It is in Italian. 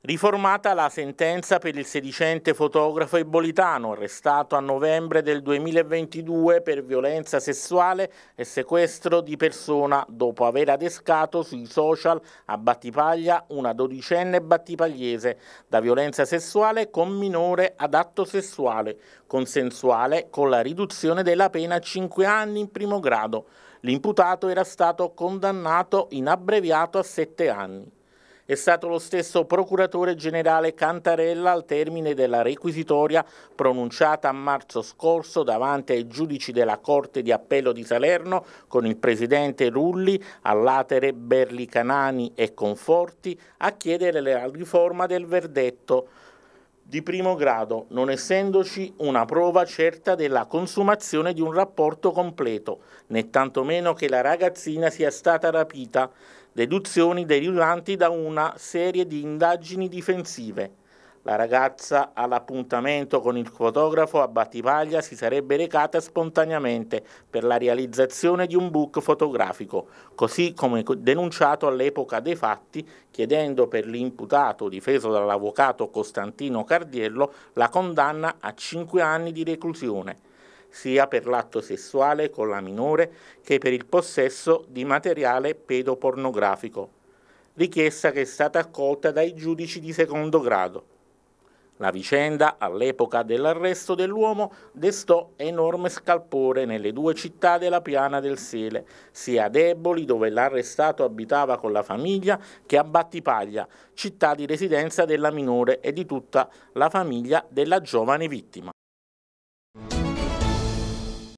Riformata la sentenza per il sedicente fotografo ibolitano arrestato a novembre del 2022 per violenza sessuale e sequestro di persona dopo aver adescato sui social a Battipaglia una dodicenne battipagliese da violenza sessuale con minore ad atto sessuale consensuale con la riduzione della pena a 5 anni in primo grado. L'imputato era stato condannato in abbreviato a 7 anni. È stato lo stesso procuratore generale Cantarella al termine della requisitoria pronunciata a marzo scorso davanti ai giudici della Corte di Appello di Salerno con il presidente Rulli, all'atere Berlicanani e Conforti a chiedere la riforma del verdetto di primo grado, non essendoci una prova certa della consumazione di un rapporto completo, né tantomeno che la ragazzina sia stata rapita, deduzioni derivanti da una serie di indagini difensive. La ragazza all'appuntamento con il fotografo a Battipaglia si sarebbe recata spontaneamente per la realizzazione di un book fotografico, così come denunciato all'epoca dei fatti, chiedendo per l'imputato difeso dall'avvocato Costantino Cardiello la condanna a cinque anni di reclusione sia per l'atto sessuale con la minore che per il possesso di materiale pedopornografico, richiesta che è stata accolta dai giudici di secondo grado. La vicenda, all'epoca dell'arresto dell'uomo, destò enorme scalpore nelle due città della Piana del Sele, sia a Deboli, dove l'arrestato abitava con la famiglia, che a Battipaglia, città di residenza della minore e di tutta la famiglia della giovane vittima.